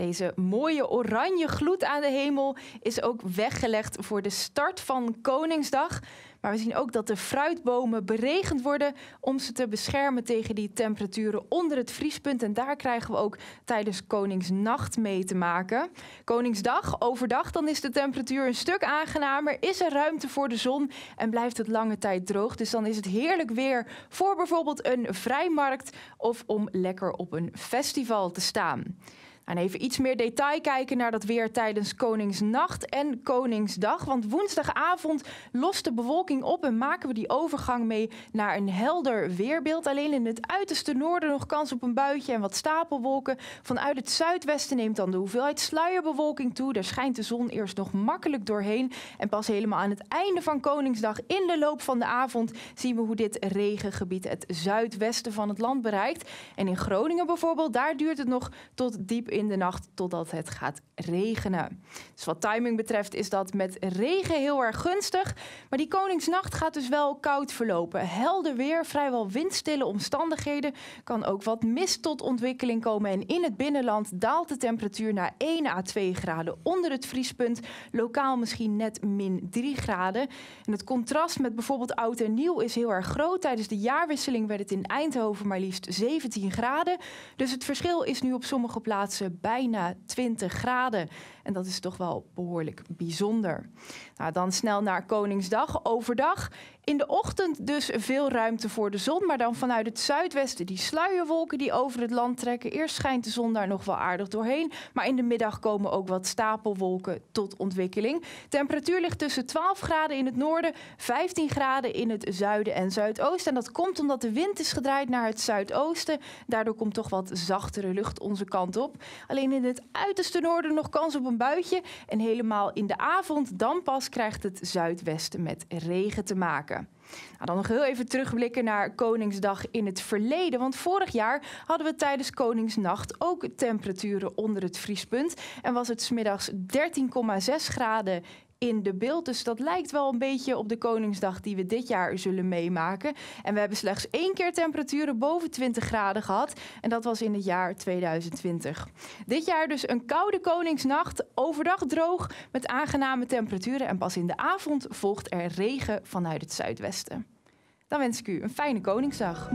Deze mooie oranje gloed aan de hemel is ook weggelegd voor de start van Koningsdag. Maar we zien ook dat de fruitbomen beregend worden om ze te beschermen tegen die temperaturen onder het vriespunt. En daar krijgen we ook tijdens Koningsnacht mee te maken. Koningsdag, overdag, dan is de temperatuur een stuk aangenamer. Is er ruimte voor de zon en blijft het lange tijd droog. Dus dan is het heerlijk weer voor bijvoorbeeld een vrijmarkt of om lekker op een festival te staan. En even iets meer detail kijken naar dat weer tijdens Koningsnacht en Koningsdag. Want woensdagavond lost de bewolking op en maken we die overgang mee naar een helder weerbeeld. Alleen in het uiterste noorden nog kans op een buitje en wat stapelwolken. Vanuit het zuidwesten neemt dan de hoeveelheid sluierbewolking toe. Daar schijnt de zon eerst nog makkelijk doorheen. En pas helemaal aan het einde van Koningsdag in de loop van de avond zien we hoe dit regengebied het zuidwesten van het land bereikt. En in Groningen bijvoorbeeld, daar duurt het nog tot diep in de nacht totdat het gaat regenen. Dus wat timing betreft is dat met regen heel erg gunstig. Maar die Koningsnacht gaat dus wel koud verlopen. Helder weer, vrijwel windstille omstandigheden. Kan ook wat mist tot ontwikkeling komen. En in het binnenland daalt de temperatuur naar 1 à 2 graden onder het vriespunt. Lokaal misschien net min 3 graden. En het contrast met bijvoorbeeld oud en nieuw is heel erg groot. Tijdens de jaarwisseling werd het in Eindhoven maar liefst 17 graden. Dus het verschil is nu op sommige plaatsen bijna 20 graden. En dat is toch wel behoorlijk bijzonder. Nou, dan snel naar Koningsdag. Overdag in de ochtend dus veel ruimte voor de zon, maar dan vanuit het zuidwesten die sluierwolken die over het land trekken. Eerst schijnt de zon daar nog wel aardig doorheen, maar in de middag komen ook wat stapelwolken tot ontwikkeling. Temperatuur ligt tussen 12 graden in het noorden, 15 graden in het zuiden en zuidoosten. En dat komt omdat de wind is gedraaid naar het zuidoosten. Daardoor komt toch wat zachtere lucht onze kant op. Alleen in het uiterste noorden nog kans op een buitje. En helemaal in de avond dan pas krijgt het zuidwesten met regen te maken. Nou, dan nog heel even terugblikken naar Koningsdag in het verleden. Want vorig jaar hadden we tijdens Koningsnacht ook temperaturen onder het vriespunt. En was het smiddags 13,6 graden in de beeld. Dus dat lijkt wel een beetje op de Koningsdag die we dit jaar zullen meemaken. En we hebben slechts één keer temperaturen boven 20 graden gehad. En dat was in het jaar 2020. Dit jaar dus een koude Koningsnacht. Overdag droog met aangename temperaturen. En pas in de avond volgt er regen vanuit het zuidwesten. Dan wens ik u een fijne Koningsdag.